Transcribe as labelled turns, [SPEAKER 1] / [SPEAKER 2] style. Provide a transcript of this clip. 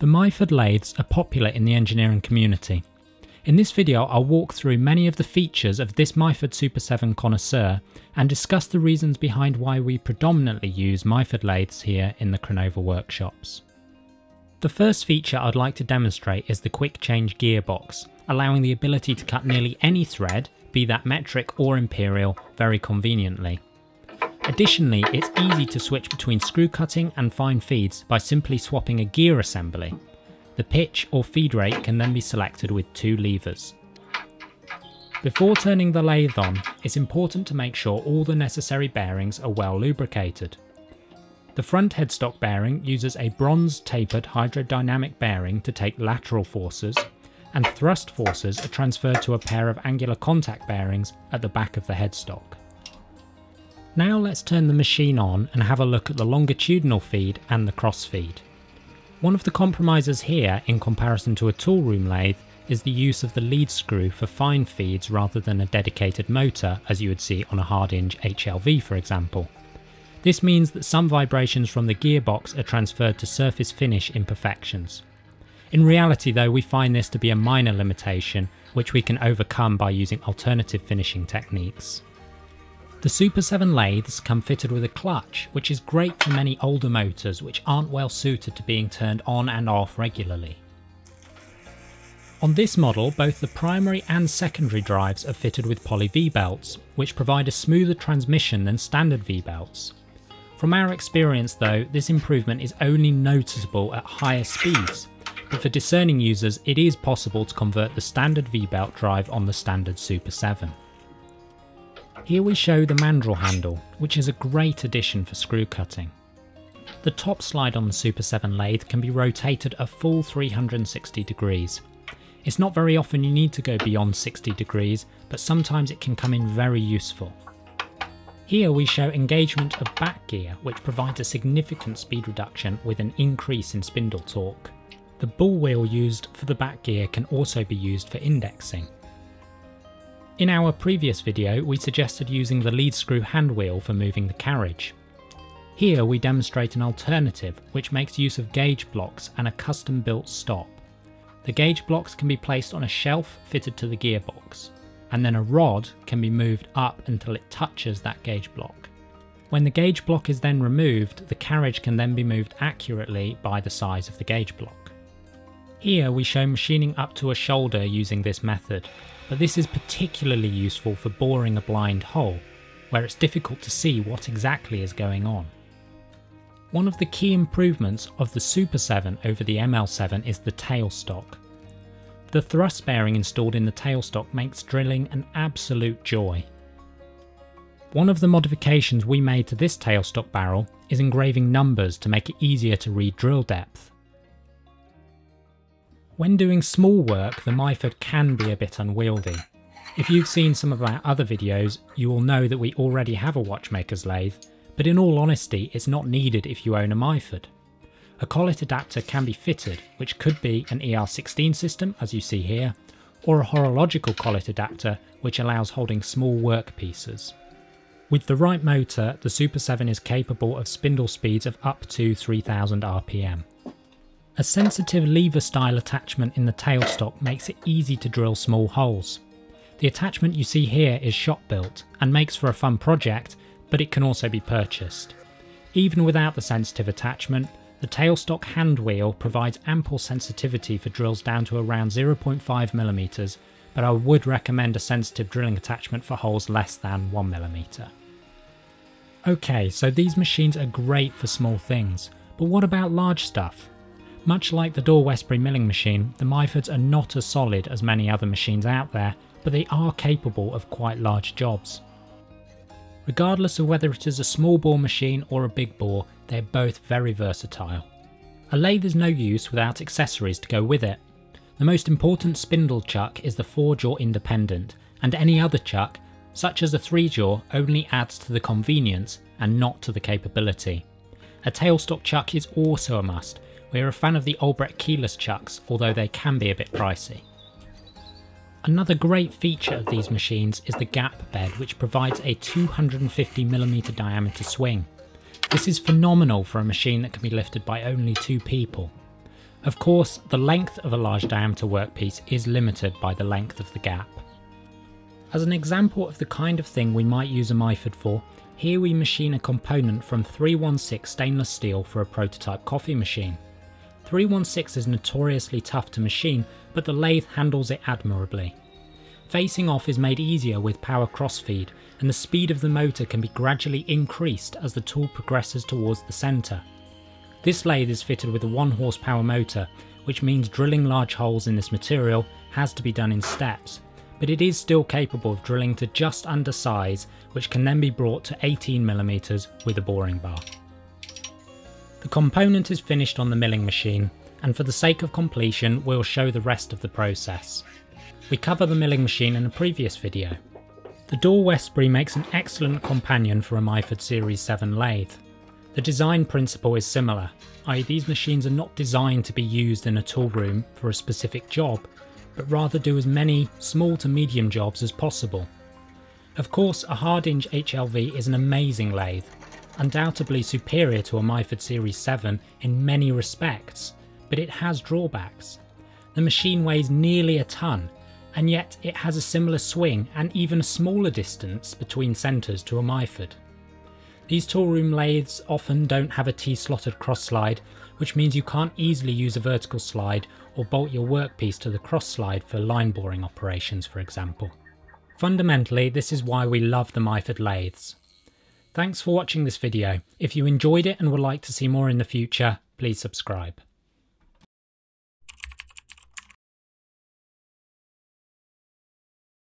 [SPEAKER 1] The Myford lathes are popular in the engineering community. In this video I'll walk through many of the features of this Myford Super 7 connoisseur and discuss the reasons behind why we predominantly use Myford lathes here in the Chronova workshops. The first feature I'd like to demonstrate is the quick change gearbox, allowing the ability to cut nearly any thread, be that metric or imperial, very conveniently. Additionally, it's easy to switch between screw cutting and fine feeds by simply swapping a gear assembly. The pitch or feed rate can then be selected with two levers. Before turning the lathe on, it's important to make sure all the necessary bearings are well lubricated. The front headstock bearing uses a bronze tapered hydrodynamic bearing to take lateral forces, and thrust forces are transferred to a pair of angular contact bearings at the back of the headstock. Now let's turn the machine on and have a look at the longitudinal feed and the cross feed. One of the compromises here in comparison to a toolroom lathe is the use of the lead screw for fine feeds rather than a dedicated motor as you would see on a Hardinge HLV for example. This means that some vibrations from the gearbox are transferred to surface finish imperfections. In reality though we find this to be a minor limitation which we can overcome by using alternative finishing techniques. The Super 7 lathes come fitted with a clutch, which is great for many older motors which aren't well suited to being turned on and off regularly. On this model, both the primary and secondary drives are fitted with poly V-belts, which provide a smoother transmission than standard V-belts. From our experience though, this improvement is only noticeable at higher speeds, but for discerning users it is possible to convert the standard V-belt drive on the standard Super 7. Here we show the mandrel handle, which is a great addition for screw cutting. The top slide on the Super 7 lathe can be rotated a full 360 degrees. It's not very often you need to go beyond 60 degrees, but sometimes it can come in very useful. Here we show engagement of back gear, which provides a significant speed reduction with an increase in spindle torque. The ball wheel used for the back gear can also be used for indexing. In our previous video, we suggested using the lead screw hand wheel for moving the carriage. Here we demonstrate an alternative which makes use of gauge blocks and a custom built stop. The gauge blocks can be placed on a shelf fitted to the gearbox, and then a rod can be moved up until it touches that gauge block. When the gauge block is then removed, the carriage can then be moved accurately by the size of the gauge block. Here we show machining up to a shoulder using this method, but this is particularly useful for boring a blind hole, where it's difficult to see what exactly is going on. One of the key improvements of the Super 7 over the ML7 is the tailstock. The thrust bearing installed in the tailstock makes drilling an absolute joy. One of the modifications we made to this tailstock barrel is engraving numbers to make it easier to read drill depth. When doing small work, the Myford can be a bit unwieldy. If you've seen some of our other videos, you will know that we already have a watchmaker's lathe, but in all honesty, it's not needed if you own a Myford. A collet adapter can be fitted, which could be an ER16 system, as you see here, or a horological collet adapter, which allows holding small workpieces. With the right motor, the Super 7 is capable of spindle speeds of up to 3000 RPM. A sensitive lever style attachment in the tailstock makes it easy to drill small holes. The attachment you see here is shop built and makes for a fun project, but it can also be purchased. Even without the sensitive attachment, the tailstock hand wheel provides ample sensitivity for drills down to around 0.5mm, but I would recommend a sensitive drilling attachment for holes less than 1mm. Okay, so these machines are great for small things, but what about large stuff? Much like the Dore Westbury milling machine, the Myfords are not as solid as many other machines out there, but they are capable of quite large jobs. Regardless of whether it is a small bore machine or a big bore, they're both very versatile. A lathe is no use without accessories to go with it. The most important spindle chuck is the 4 jaw independent, and any other chuck, such as a 3 jaw, only adds to the convenience and not to the capability. A tailstock chuck is also a must, we're a fan of the Albrecht keyless chucks, although they can be a bit pricey. Another great feature of these machines is the gap bed which provides a 250mm diameter swing. This is phenomenal for a machine that can be lifted by only two people. Of course, the length of a large diameter workpiece is limited by the length of the gap. As an example of the kind of thing we might use a Myford for, here we machine a component from 316 stainless steel for a prototype coffee machine. 316 is notoriously tough to machine, but the lathe handles it admirably. Facing off is made easier with power crossfeed, and the speed of the motor can be gradually increased as the tool progresses towards the centre. This lathe is fitted with a 1 horsepower motor, which means drilling large holes in this material has to be done in steps, but it is still capable of drilling to just under size, which can then be brought to 18mm with a boring bar. The component is finished on the milling machine, and for the sake of completion we'll show the rest of the process. We cover the milling machine in a previous video. The Dore Westbury makes an excellent companion for a Myford Series 7 lathe. The design principle is similar, i.e. these machines are not designed to be used in a tool room for a specific job, but rather do as many small to medium jobs as possible. Of course, a Hardinge HLV is an amazing lathe, undoubtedly superior to a Myford Series 7 in many respects, but it has drawbacks. The machine weighs nearly a tonne, and yet it has a similar swing and even a smaller distance between centres to a Myford. These toolroom lathes often don't have a T-slotted cross slide, which means you can't easily use a vertical slide or bolt your workpiece to the cross slide for line boring operations for example. Fundamentally, this is why we love the Myford lathes. Thanks for watching this video. If you enjoyed it and would like to see more in the future, please subscribe.